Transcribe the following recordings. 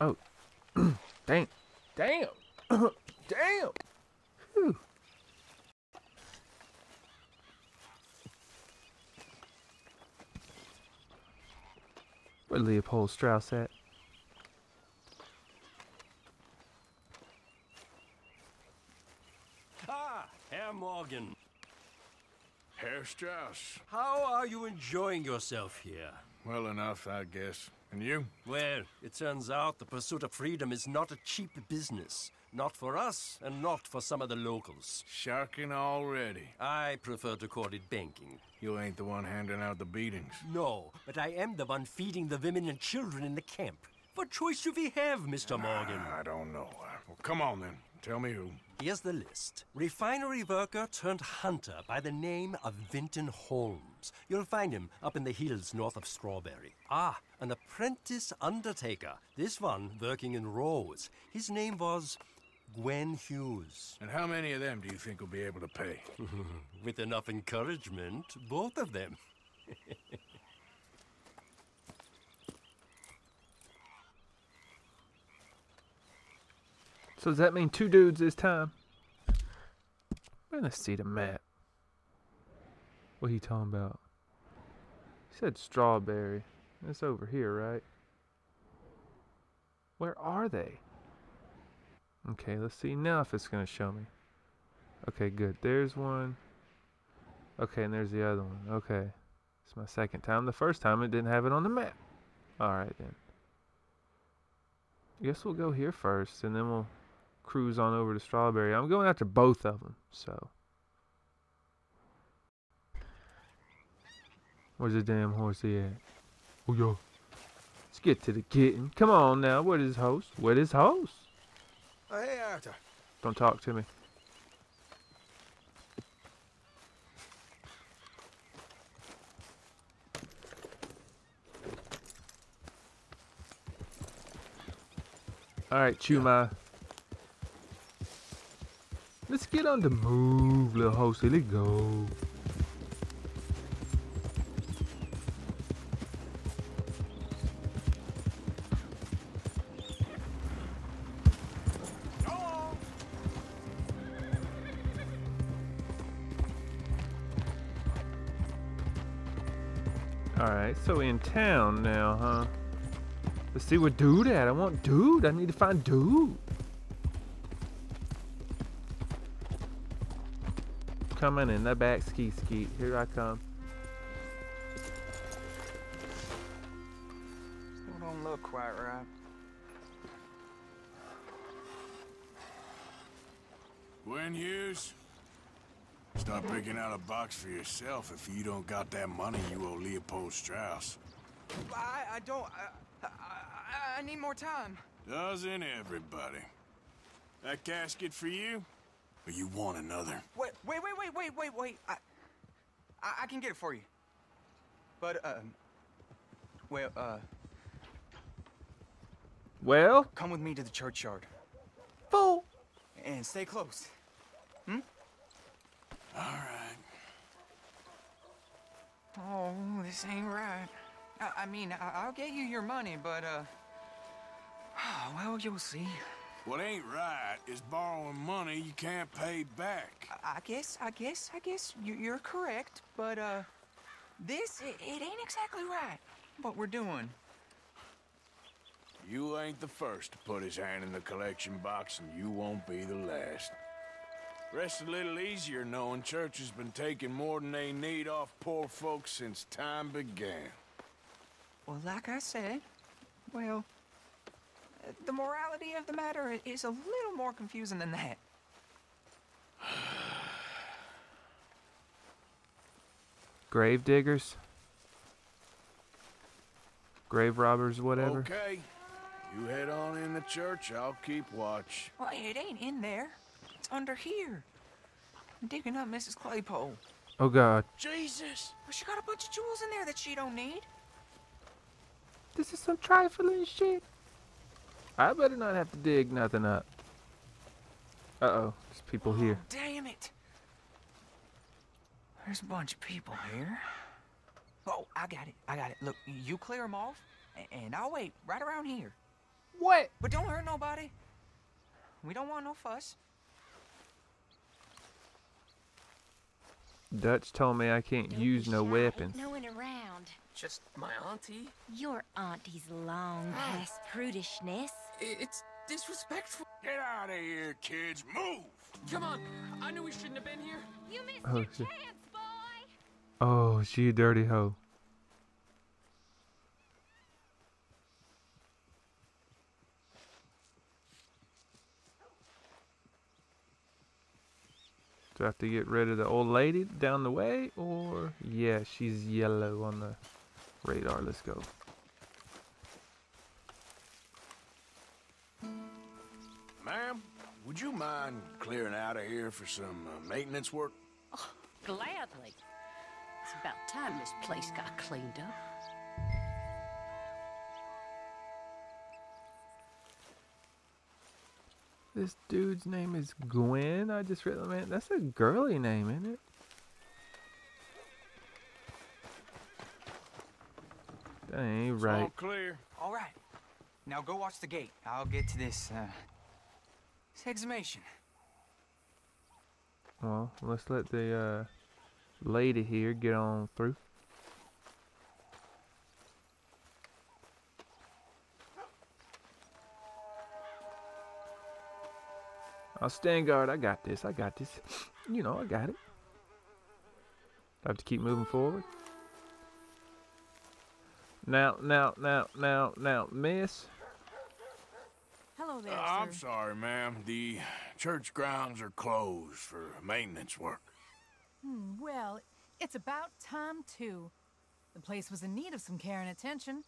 Oh. Damn. Damn. Damn. Whew. Where Leopold Strauss at? Ah, Herr Morgan. Herr Strauss. How are you enjoying yourself here? Well enough, I guess. And you? Well, it turns out the pursuit of freedom is not a cheap business. Not for us, and not for some of the locals. Sharking already. I prefer to call it banking. You ain't the one handing out the beatings. No, but I am the one feeding the women and children in the camp. What choice do we have, Mr. Morgan? I don't know. Well, come on then. Tell me who. Here's the list. Refinery worker turned hunter by the name of Winton Holmes. You'll find him up in the hills north of Strawberry. Ah, an apprentice undertaker. This one working in Rhodes. His name was Gwen Hughes. And how many of them do you think will be able to pay? With enough encouragement, both of them. So does that mean two dudes this time? I'm gonna see the map. What he talking about? He said strawberry. It's over here, right? Where are they? Okay, let's see now if it's gonna show me. Okay, good. There's one. Okay, and there's the other one. Okay. It's my second time. The first time it didn't have it on the map. Alright then. I guess we'll go here first and then we'll cruise on over to Strawberry. I'm going after both of them, so. Where's the damn horsey at? Oh, yo. Let's get to the kitten. Come on now. What is host? What is host? Oh, hey, Arthur. Don't talk to me. Alright, Chuma. Let's get on the move, little hosty. Let's go. Alright, so in town now, huh? Let's see where dude at. I want dude. I need to find dude. Coming in the back ski ski. Here I come. Still don't look quite right. Gwen Hughes? Start picking out a box for yourself if you don't got that money you owe Leopold Strauss. I, I don't. Uh, I, I, I need more time. Doesn't everybody? That casket for you? Or you want another? Wait, wait, wait, wait, wait, wait, wait. I, I, I can get it for you. But, um, well, uh, Well, come with me to the churchyard fool. and stay close. Hmm? All right. Oh, this ain't right. I, I mean, I, I'll get you your money, but, uh, well, you'll see. What ain't right is borrowing money you can't pay back. I, guess, I guess, I guess you, you're correct, but, uh, this, it, it ain't exactly right, what we're doing. You ain't the first to put his hand in the collection box, and you won't be the last. Rest a little easier knowing church has been taking more than they need off poor folks since time began. Well, like I said, well, the morality of the matter is a little more confusing than that. Grave diggers. Grave robbers, whatever. Okay. You head on in the church, I'll keep watch. Well, it ain't in there. It's under here. I'm digging up Mrs. Claypole. Oh god. Jesus! Well, she got a bunch of jewels in there that she don't need. This is some trifling shit. I better not have to dig nothing up. Uh oh. There's people here. Oh, damn it. There's a bunch of people here. Oh, I got it. I got it. Look, you clear them off, and I'll wait right around here. What? But don't hurt nobody. We don't want no fuss. Dutch told me I can't Don't use no weapons. No one around. Just my auntie? Your auntie's long past prudishness. I- It's disrespectful. Get out of here, kids. Move! Come on. I knew we shouldn't have been here. You missed Oh, your shit. chance, boy. Oh, she a dirty hoe. Do I have to get rid of the old lady down the way? Or, yeah, she's yellow on the radar. Let's go. You mind clearing out of here for some uh, maintenance work? Oh, Gladly. It's about time this place got cleaned up. This dude's name is Gwen. I just read, the man, that's a girly name, isn't it? That ain't It's all right. clear. All right. Now go watch the gate. I'll get to this, uh, this exhumation. Well, let's let the uh, lady here get on through. I'll stand guard. I got this. I got this. You know, I got it. I have to keep moving forward. Now, now, now, now, now, miss. Hello there, Uh, I'm sorry, ma'am. The church grounds are closed for maintenance work. Hmm, well, it's about time, too. The place was in need of some care and attention.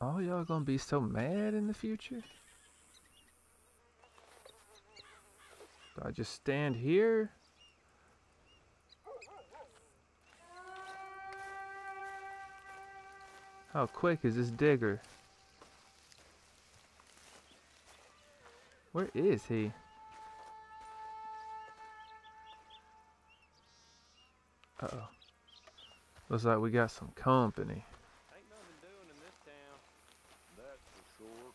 Oh, y'all gonna be so mad in the future? Do I just stand here? How quick is this digger? Where is he? Uh oh. Looks like we got some company. Ain't nothing doing in this town. That's for sure.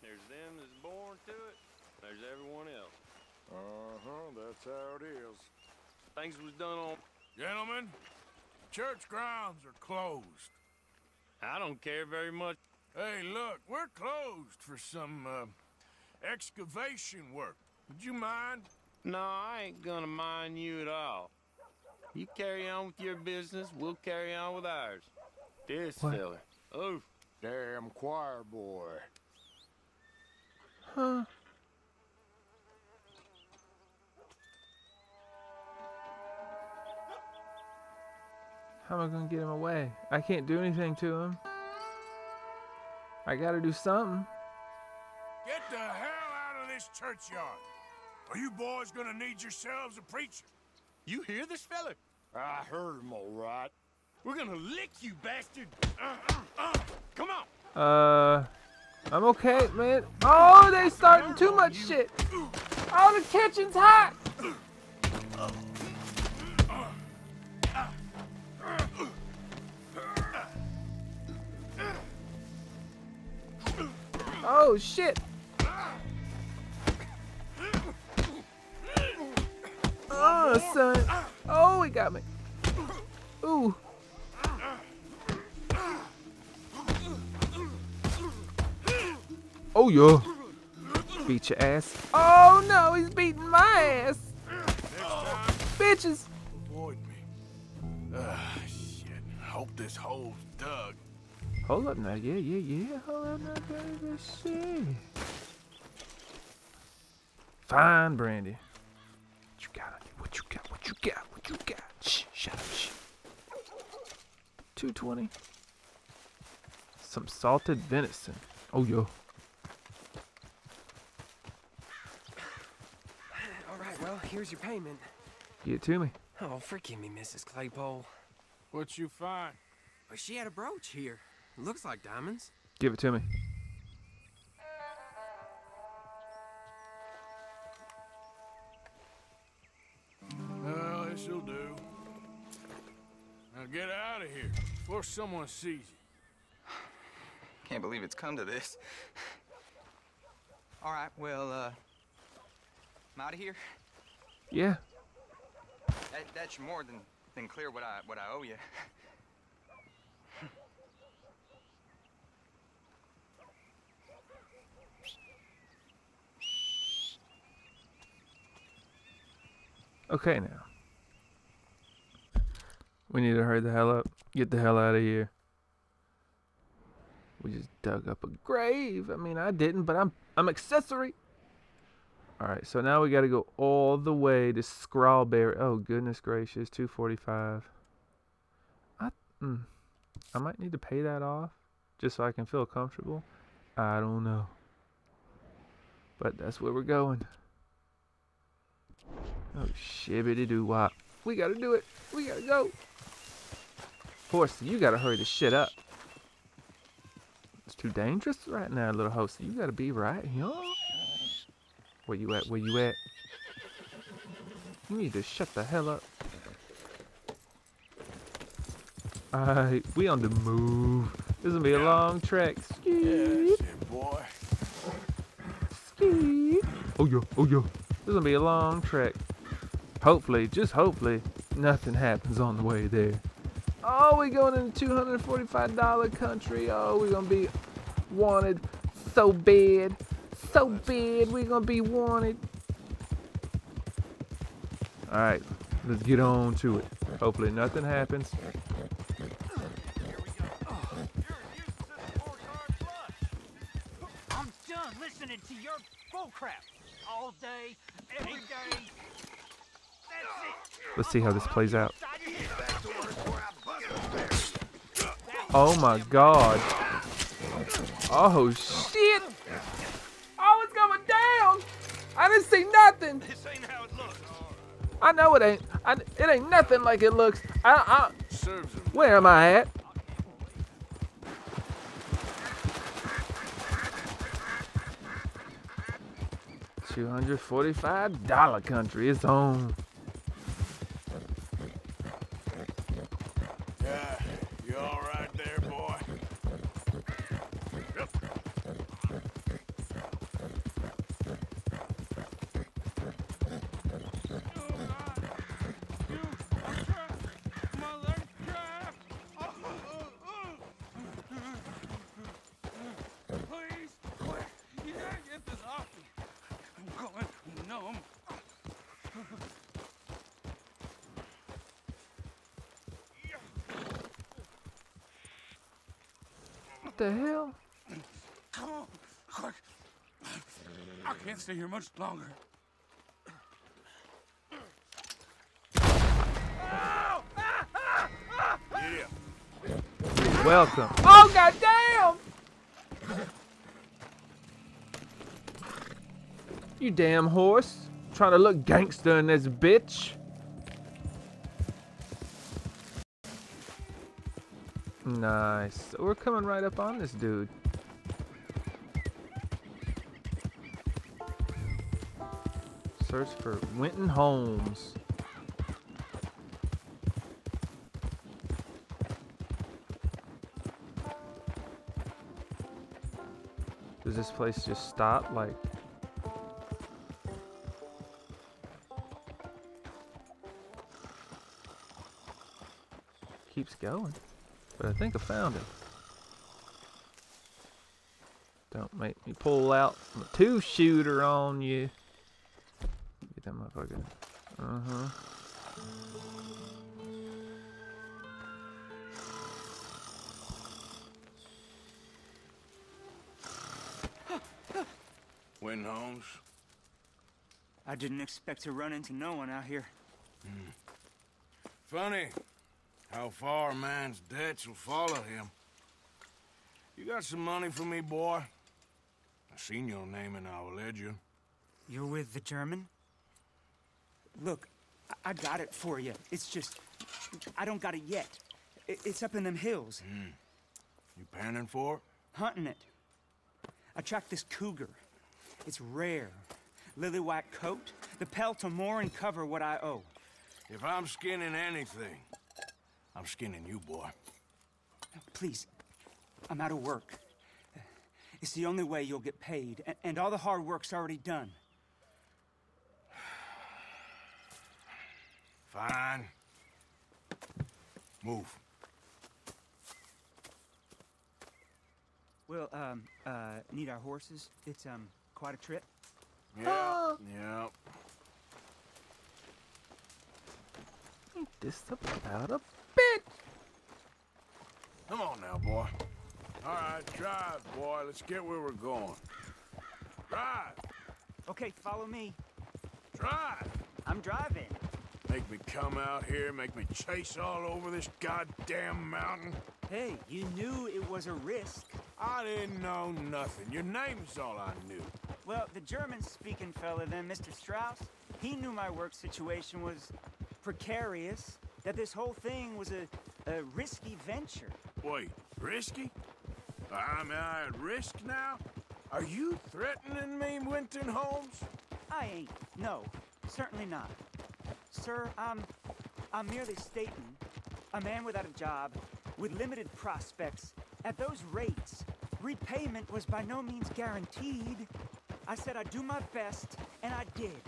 There's them that's born to it. There's everyone else. Uh-huh, that's how it is. Things was done on. Gentlemen, church grounds are closed. I don't care very much. Hey, look, we're closed for some uh, excavation work. Would you mind? No, I ain't gonna mind you at all. You carry on with your business, we'll carry on with ours. This What? fella. Oh, Damn choir boy. Huh? How am I gonna get him away? I can't do anything to him. I gotta do something. Get the hell out of this churchyard. Are you boys gonna need yourselves a preacher? you hear this fella? I heard him all right. We're gonna lick you, bastard. Uh, uh, uh. Come on. Uh, I'm okay, man. Oh, they starting too much shit. Oh, the kitchen's hot. Oh shit. Oh, son. Oh, he got me. Ooh. Oh yeah. Beat your ass. Oh no, he's beating my ass. Bitches. Avoid me. Ah, shit. Hope this hole's dug. Hold up now. Yeah, yeah, yeah. Hold up now, baby. Shit. Fine, Brandy. What you got on you? What you got? What you got? What you got? Shh, shut up. Shh. 220. Some salted venison. Oh, yo. All right, well, here's your payment. Give it to me. Oh, forgive me, Mrs. Claypole. What you find? But she had a brooch here. Looks like diamonds. Give it to me. Well, this'll do. Now get out of here before someone sees you. Can't believe it's come to this. All right, well, uh, I'm out of here. Yeah. That, that's more than, than clear what I what I owe you. Okay, now. We need to hurry the hell up. Get the hell out of here. We just dug up a grave. I mean, I didn't, but I'm I'm accessory. All right, so now we got to go all the way to Strawberry. Oh goodness gracious, 245. I mm, I might need to pay that off just so I can feel comfortable. I don't know. But that's where we're going. Oh shibbity doo wop. We gotta do it. We gotta go. Horsey, you gotta hurry this shit up. It's too dangerous right now, little host. You gotta be right here. Where you at? Where you at? You need to shut the hell up. Alright, we on the move. This is gonna be a long trek. Ski. boy. Ski. Oh yeah, oh yeah. This is gonna be a long trek. Hopefully, just hopefully, nothing happens on the way there. Oh, we going into $245 country. Oh, we're gonna be wanted so bad. So bad, we're gonna be wanted. Alright, let's get on to it. Hopefully nothing happens. I'm done listening to your bullcrap all day, every day. Let's see how this plays out. Oh my god. Oh shit! Oh, it's going down! I didn't see nothing! This ain't how it looks. I know it ain't. I, it ain't nothing like it looks. I, I, where am I at? Two hundred forty-five dollar country. is on. Yeah, you all right there, boy? Please, quick, you gotta get this off me. I'm going numb. What the hell? Come on, quick. I can't stay here much longer. Welcome. Oh goddamn! You damn horse. Trying to look gangster in this bitch. Nice. So We're coming right up on this dude. Search for Winton Holmes. Does this place just stop? Like, keeps going. But I think I found him. Don't make me pull out my two shooter on you. Get that motherfucker. Uh huh. Winton Holmes. I didn't expect to run into no one out here. Funny how far a man's debts will follow him. You got some money for me, boy? I seen your name in our ledger. You're with the German? Look, I, I got it for you. It's just, I don't got it yet. It's up in them hills. Hmm. You panning for it? Hunting it. I tracked this cougar. It's rare. Lily white coat, the pelt to more and cover what I owe. If I'm skinning anything, I'm skinning you, boy. Please, I'm out of work. It's the only way you'll get paid, and, and all the hard work's already done. Fine. Move. We'll, um, uh, need our horses. It's, um, quite a trip. Yeah, yeah. Ain't this about a bit? Come on now, boy. All right, drive, boy. Let's get where we're going. Drive. Okay, follow me. Drive. I'm driving. Make me come out here, make me chase all over this goddamn mountain. Hey, you knew it was a risk. I didn't know nothing. Your name's all I knew. Well, the German-speaking fella then, Mr. Strauss, he knew my work situation was precarious, that this whole thing was a, a risky venture. Wait, risky? I'm at risk now? Are you threatening me, Winton Holmes? I ain't. No, certainly not. Sir, I'm... I'm merely stating, a man without a job, with limited prospects, at those rates, repayment was by no means guaranteed. I said I'd do my best, and I did.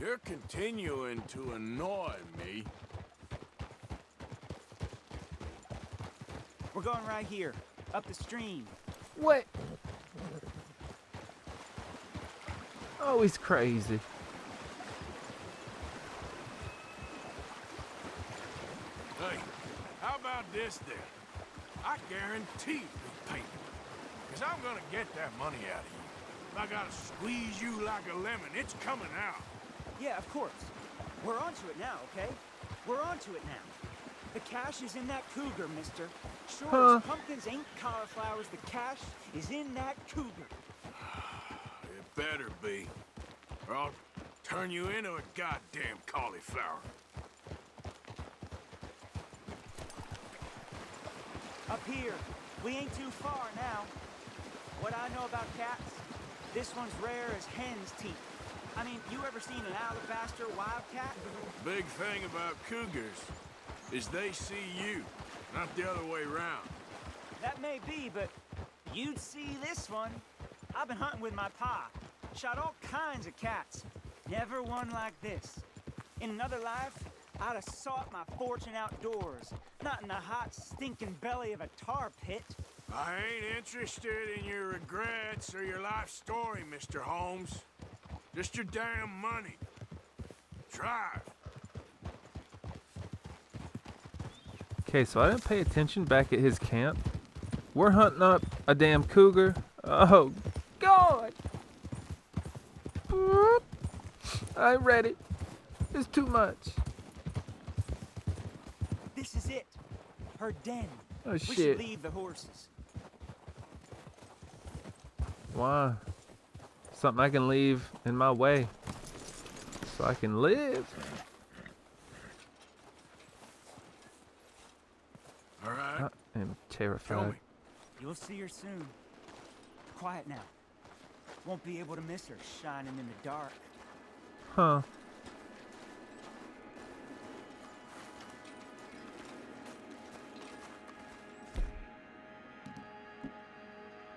You're continuing to annoy me. We're going right here, up the stream. What? Oh, he's crazy. Hey, how about this then? I guarantee repayment. Because I'm gonna get that money out of you. If I gotta squeeze you like a lemon, it's coming out. Yeah, of course. We're onto it now, okay? We're onto it now. The cash is in that cougar, mister. Sure Huh. as pumpkins ain't cauliflowers, the cash is in that cougar. It better be. Or I'll turn you into a goddamn cauliflower. Up here, we ain't too far now. What I know about cats, this one's rare as hen's teeth. I mean, you ever seen an alabaster wildcat? Big thing about cougars is they see you, not the other way around. That may be, but you'd see this one. I've been hunting with my pa. Shot all kinds of cats. Never one like this. In another life, I'd have sought my fortune outdoors, not in the hot, stinking belly of a tar pit. I ain't interested in your regrets or your life story, Mr. Holmes. Just your damn money. Drive. Okay, so I didn't pay attention back at his camp. We're hunting up a damn cougar. Oh, God. I ain't ready. It's too much. This is it. Her den. Oh, we shit. should leave the horses. Why? Something I can leave in my way so I can live. All right. I am Show terrified. You'll see her soon. Quiet now. Won't be able to miss her shining in the dark. Huh.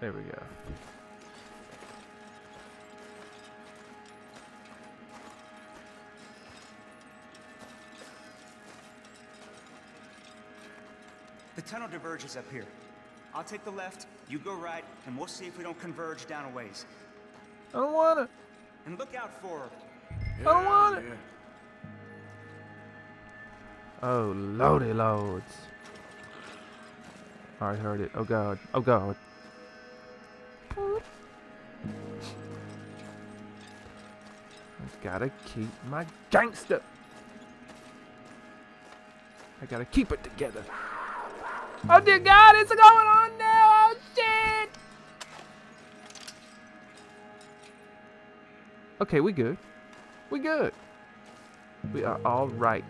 There we go. The tunnel diverges up here. I'll take the left, you go right, and we'll see if we don't converge down a ways. I don't want it. And look out for her. I don't want it. Oh, lordy loads. I heard it. Oh god. Oh god. I gotta keep my gangster. I gotta keep it together. Oh dear god, it's going on now! Oh shit! Okay, we good. We good. We are all right.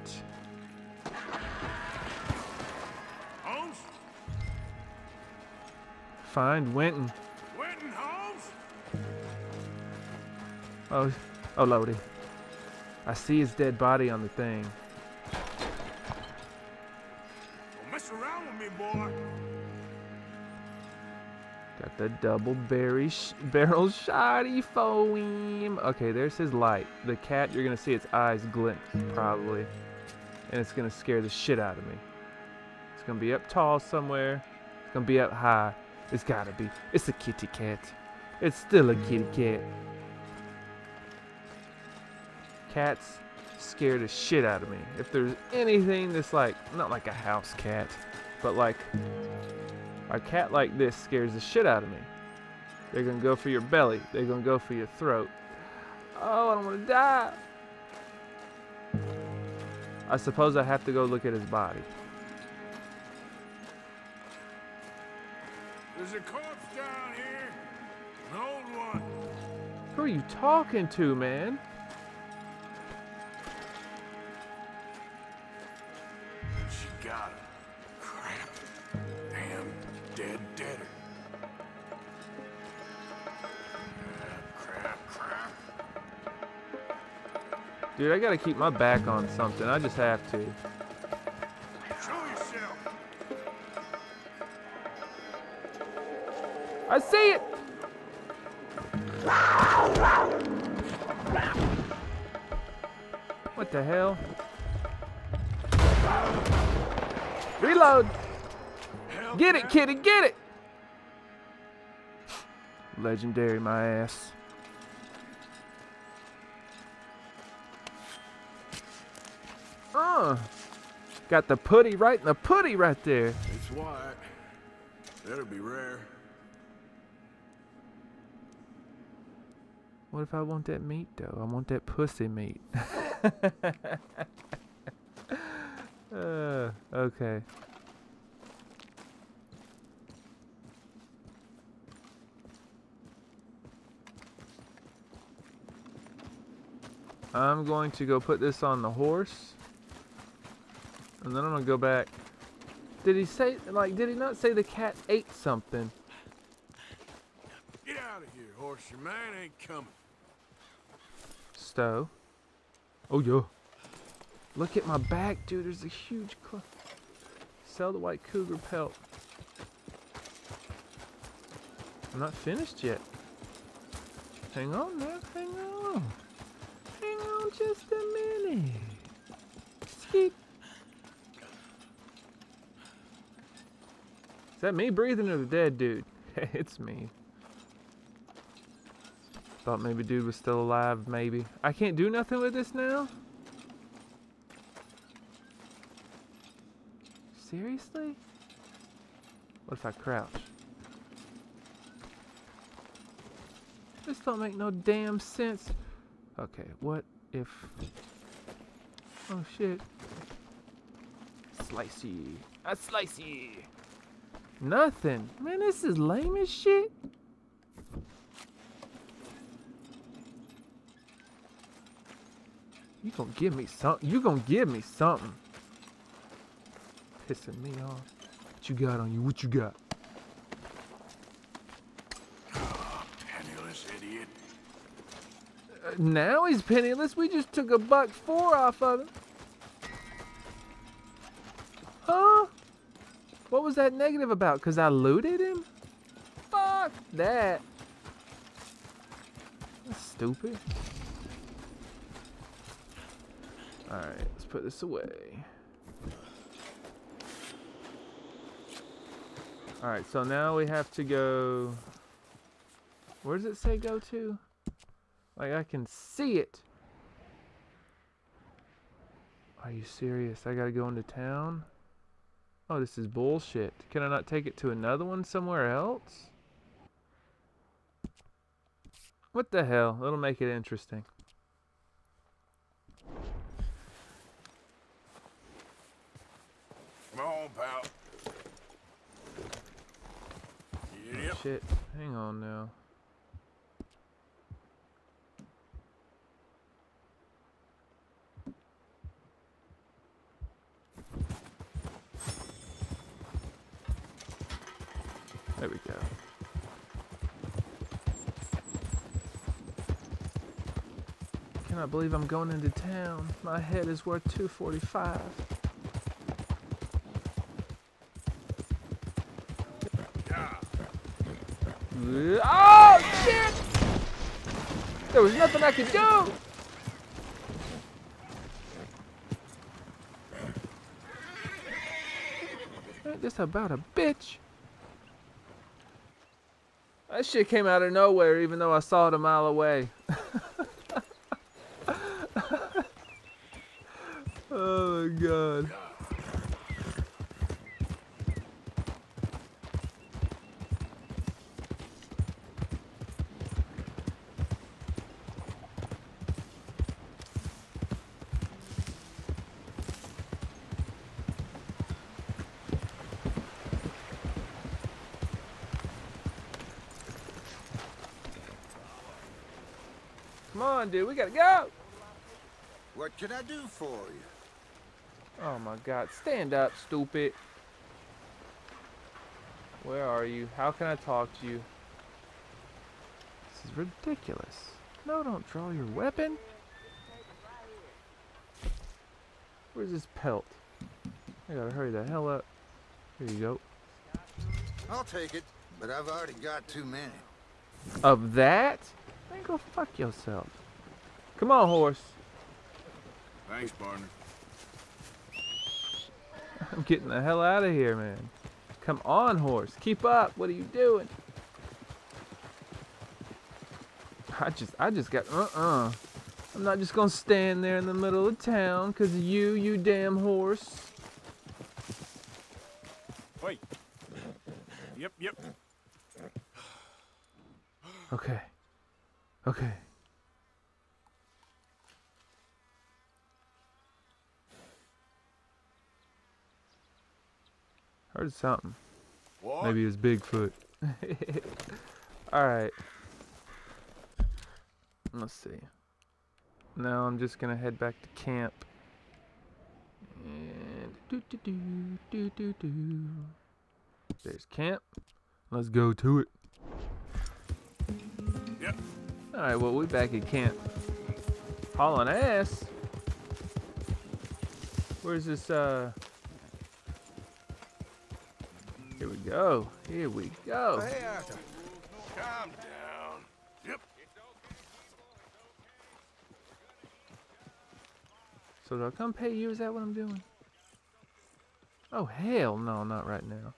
Find Winton. Winton Holmes? Oh, oh, Lodi. I see his dead body on the thing. Double berry sh barrel shotty for him. Okay, there's his light. The cat, you're gonna see its eyes glint, probably. And it's gonna scare the shit out of me. It's gonna be up tall somewhere. It's gonna be up high. It's gotta be. It's a kitty cat. It's still a kitty cat. Cats scare the shit out of me. If there's anything that's like, not like a house cat, but like a cat like this scares the shit out of me. They're gonna go for your belly. They're gonna go for your throat. Oh, I don't wanna die. I suppose I have to go look at his body. There's a corpse down here. An old one. Who are you talking to, man? Dude, I gotta keep my back on something. I just have to. I see it! What the hell? Reload! Get it, kitty, get it! Legendary, my ass. Got the putty right in the putty right there. It's white. That'll be rare. What if I want that meat though? I want that pussy meat. uh, okay. I'm going to go put this on the horse. And then I'm gonna go back. Did he say, like, did he not say the cat ate something? Get out of here, horse. Your man ain't coming. Stow. Oh, yeah. Look at my back, dude. There's a huge cl Sell the white cougar pelt. I'm not finished yet. Hang on now. Hang on. Hang on just a minute. Skeet. That me breathing or the dead dude? it's me. Thought maybe dude was still alive, maybe. I can't do nothing with this now? Seriously? What if I crouch? This don't make no damn sense. Okay, what if... Oh shit. Slicey. A slicey. Nothing. Man, this is lame as shit. You gonna give me something. You gonna give me something. Pissing me off. What you got on you? What you got? Penniless idiot. Uh, now he's penniless. We just took a buck four off of him. Was that negative about? Because I looted him? Fuck that. That's stupid. Alright, let's put this away. Alright, so now we have to go... Where does it say go to? Like, I can see it. Are you serious? I gotta go into town? Oh, this is bullshit. Can I not take it to another one somewhere else? What the hell? It'll make it interesting. Come on, pal. Oh, yep. Shit. Hang on now. There we go. Cannot believe I'm going into town. My head is worth 245. Oh, shit! There was nothing I could do! Ain't this about a bitch? That shit came out of nowhere even though I saw it a mile away. oh my god. Come on, dude, we gotta go! What can I do for you? Oh my god, stand up, stupid. Where are you? How can I talk to you? This is ridiculous. No, don't draw your weapon. Where's this pelt? I gotta hurry the hell up. Here you go. I'll take it, but I've already got too many. Of that? Then go fuck yourself. Come on, horse. Thanks, partner. I'm getting the hell out of here, man. Come on, horse. Keep up. What are you doing? I just, I just got, uh-uh. I'm not just gonna stand there in the middle of town because of you, you damn horse. Wait. Yep, yep. Okay. Okay. Heard something. What? Maybe it was Bigfoot. Alright. Let's see. Now I'm just gonna head back to camp. And do do do do do do. There's camp. Let's go to it. Yep. Alright, well we back at camp. Hauling ass. Where's this uh Here we go. Here we go. Hey, Arthur. Calm down. Yep. So do I come pay you? Is that what I'm doing? Oh hell no, not right now.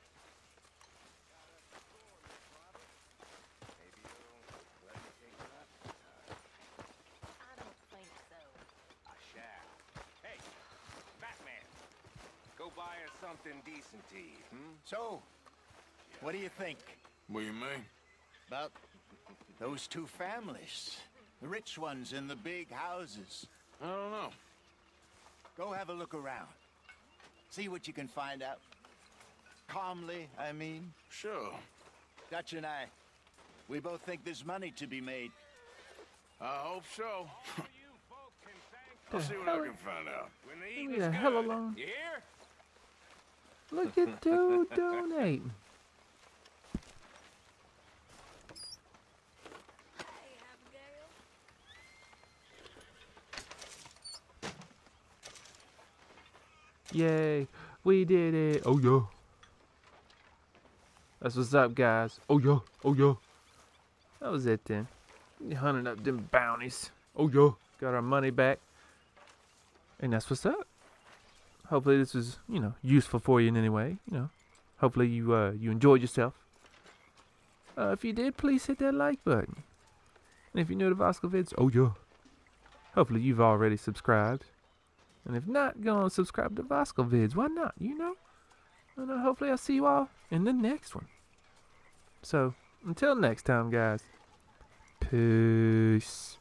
I shall. Hey, Batman. Go buy us something decent to eat, hmm? So, what do you think What do you mean? about those two families? The rich ones in the big houses. I don't know. Go have a look around. See what you can find out. Calmly, I mean. Sure. Dutch and I, we both think there's money to be made. I hope so. I'll see what I can find out. When the Leave eating me the hell alone. You hear? Look at dude donating. Yay, we did it. Oh yeah. That's what's up, guys. Oh yeah, oh yeah. That was it then. We hunted up them bounties. Oh yeah. Got our money back. And that's what's up. Hopefully this was, you know, useful for you in any way. You know, hopefully you uh, you enjoyed yourself. Uh, if you did, please hit that like button. And if you're new to Voscal Vids, oh yeah. Hopefully you've already subscribed. And if not, go and subscribe to Voscal Vids. Why not? You know. And uh, hopefully I'll see you all in the next one. So until next time, guys. Peace.